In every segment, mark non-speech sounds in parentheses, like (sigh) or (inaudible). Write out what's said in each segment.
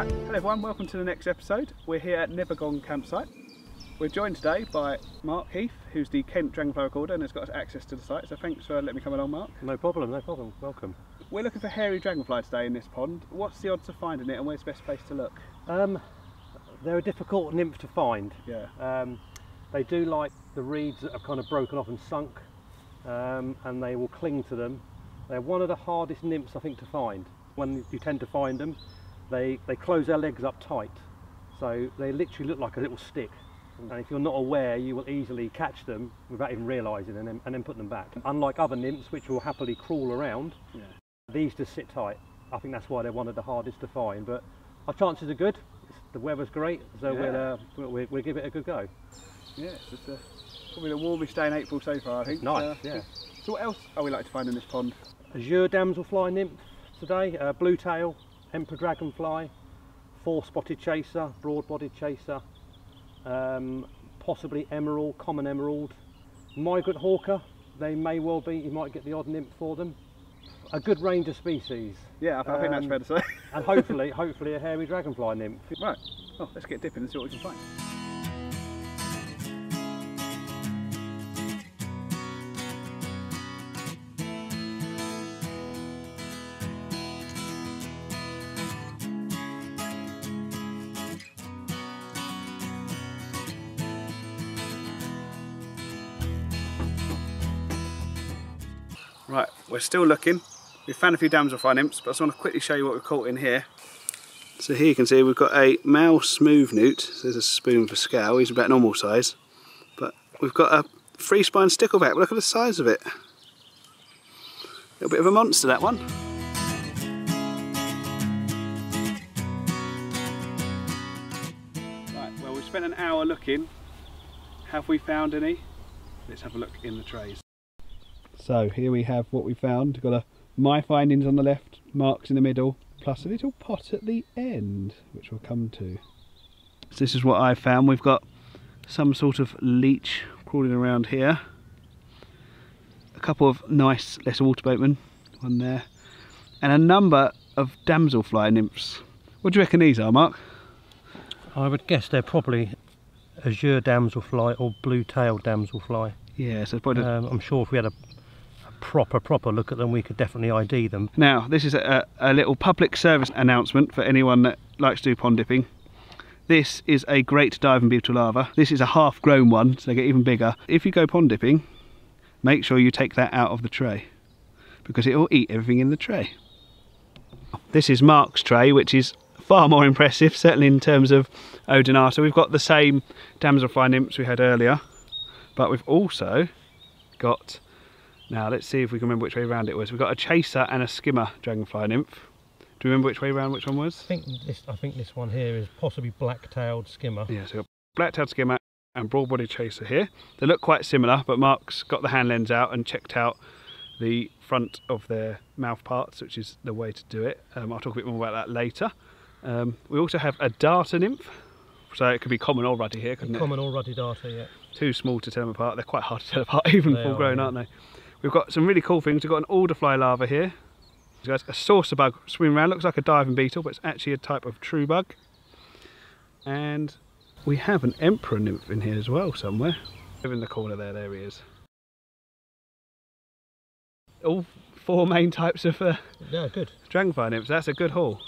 everyone, welcome to the next episode. We're here at Nebbergong campsite. We're joined today by Marc Heath, who's the Kent Dragonfly Recorder and has got us access to the site. So thanks for letting me come along, Marc. No problem, no problem. Welcome. We're looking for hairy dragonfly today in this pond. What's the odds of finding it and where's the best place to look? Um, they're a difficult nymph to find. Yeah. Um, they do like the reeds that have kind of broken off and sunk, um, and they will cling to them. They're one of the hardest nymphs, I think, to find. When you tend to find them, they, they close their legs up tight, so they literally look like a little stick. And if you're not aware, you will easily catch them without even realising and then, and then put them back. Unlike other nymphs, which will happily crawl around, Yeah. these just sit tight. I think that's why they're one of the hardest to find. But our chances are good. The weather's great, so we'll, uh, we'll, we'll, we'll give it a good go. Yeah, it's uh, probably the warmest day in April so far, I think. Nice, Uh, yeah. So what else are we like to find in this pond? Azure damselfly nymph today, uh, blue tail, emperor dragonfly, four spotted chaser, broad bodied chaser, um, possibly emerald, common emerald, migrant hawker. They may well be. You might get the odd nymph for them. A good range of species, Yeah, I, I think that's Um, fair to say. and hopefully, hopefully a hairy dragonfly nymph. right, well, let's get dipping and see what we can find. Right, we're still looking. We've found a few damselfly nymphs, but I just want to quickly show you what we've caught in here. So here you can see we've got a male smooth newt. So there's a spoon for scale. He's about normal size. But we've got a free spine stickleback. Look at the size of it. A little bit of a monster, that one. Right, well we've spent an hour looking. Have we found any? Let's have a look in the trays. So here we have what we found. We've got a my findings on the left, Marc's in the middle, plus a little pot at the end, which we'll come to. So this is what I found. We've got some sort of leech crawling around here. A couple of nice lesser water boatmen, one there, and a number of damselfly nymphs. What do you reckon these are, Marc? I would guess they're probably azure damselfly or blue tailed damselfly. Yeah, so probably Um, I'm sure if we had a proper, proper look at them, we could definitely ID them. Now, this is a, a little public service announcement for anyone that likes to do pond dipping. This is a great diving beetle larva. This is a half grown one, so they get even bigger. If you go pond dipping, make sure you take that out of the tray because it will eat everything in the tray. This is Marc's tray, which is far more (laughs) impressive, certainly in terms of Odonata. We've got the same damselfly nymphs we had earlier, but we've also got now let's see if we can remember which way round it was. We've got a chaser and a skimmer dragonfly nymph. Do you remember which way round which one was? I think this, I think this one here is possibly black-tailed skimmer. Yeah, so got black-tailed skimmer and broad-bodied chaser here. They look quite similar, but Marc's got the hand lens out and checked out the front of their mouth parts, which is the way to do it. Um, I'll talk a bit more about that later. Um, we also have a darter nymph, so it could be common or ruddy here, couldn't it? Common or ruddy darter, yeah. too small to tell them apart. They're quite hard to tell apart, (laughs) even They full are, grown, yeah. aren't they? We've got some really cool things. We've got an alderfly larva here. There's a saucer bug swimming around. Looks like a diving beetle, but it's actually a type of true bug. And we have an emperor nymph in here as well somewhere. Over in the corner there, there he is. All four main types of uh, Yeah, good. dragonfly nymphs. That's a good haul.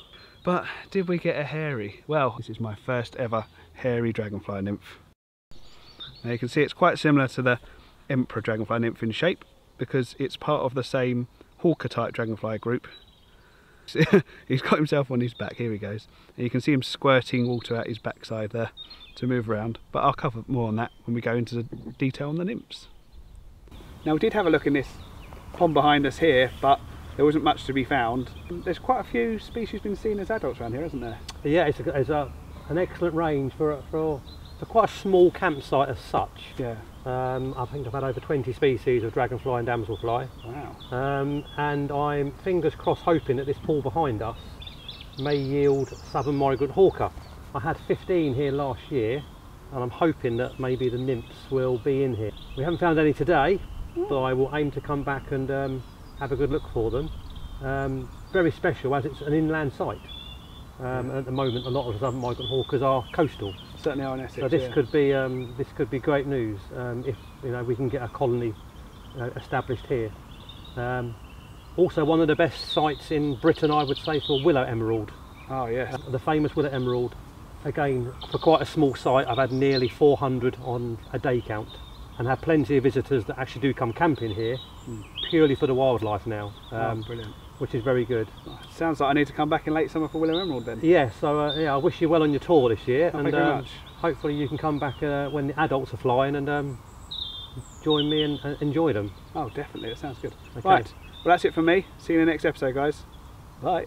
But did we get a hairy? Well, this is my first ever hairy dragonfly nymph. Now you can see it's quite similar to the emperor dragonfly nymph in shape because it's part of the same hawker type dragonfly group. (laughs) He's got himself on his back, here he goes. And you can see him squirting water out his backside there to move around. But I'll cover more on that when we go into the detail on the nymphs. Now we did have a look in this pond behind us here, but there wasn't much to be found. There's quite a few species been seen as adults around here, hasn't there? Yeah, it's, a, it's a, an excellent range for, for, quite a small campsite as such. Yeah. Um, I think I've had over 20 species of dragonfly and damselfly. Wow. Um, and I'm fingers crossed hoping that this pool behind us may yield southern migrant hawker. I had 15 here last year and I'm hoping that maybe the nymphs will be in here. We haven't found any today but I will aim to come back and um, have a good look for them. Um, very special as it's an inland site. Um, at the moment, a lot of the southern migrant hawkers are coastal. Certainly are in Essex. So this yeah. could be um, this could be great news um, if you know we can get a colony uh, established here. Um, also, one of the best sites in Britain, I would say, for willow emerald. Oh yes. Uh, the famous willow emerald. Again, for quite a small site, I've had nearly 400 on a day count, and have plenty of visitors that actually do come camping here, Mm. purely for the wildlife now, oh, um, brilliant. Which is very good. Sounds like I need to come back in late summer for Willow Emerald then. Yeah, so uh, yeah, I wish you well on your tour this year, Oh, and thank you very um, much. hopefully you can come back uh, when the adults are flying and um, join me and uh, enjoy them. Oh, definitely. That sounds good. Okay. Right. Well, that's it from me. See you in the next episode, guys. Bye.